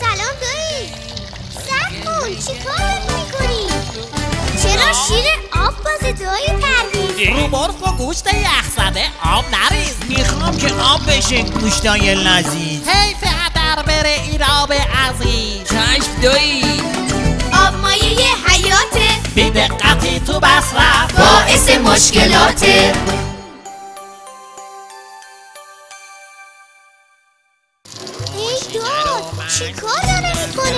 سلام دایی سب کن چی کار داری می‌کنی؟ چرا شیر آب بازه دایی پرویز؟ رو برف و گوشت یخ زده آب نریز. می‌خوام که آب بشه گوشتای لذیذ. حیف هدر بره این آب عزیز. چشم دایی آب مایه حیاته. بی دقتی تو بسرف باعث مشکلاته. چی کار داره می‌کنه؟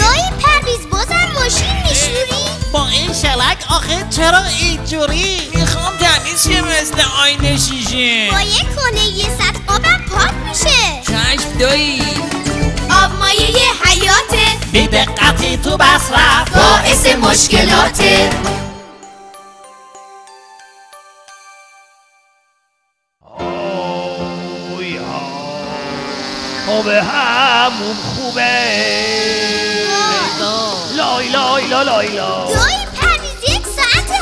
دایی پرویز بازم ماشین میشوری؟ با این شلک آخه چرا اینجوری؟ می‌خوام تمیز شه مثل آینه شیشه با یک کنه یه سطح آبم پاک میشه. چشم دایی آب مایه حیاته. بی دقتی تو بسرف باعث مشکلاته. آب همون خوبه. لای لای لا لای لا دایی یک ساعت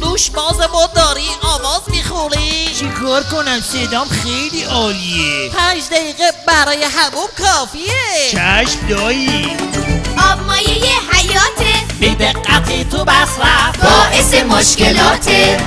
دوش باز ما داری آواز می‌خونی. چی کار کنم؟ صدام خیلی عالیه. پنج دقیقه برای هموم کافیه. چشم دایی. آب مایه حیاته. بی دقتی تو بسرف باعث مشکلاته.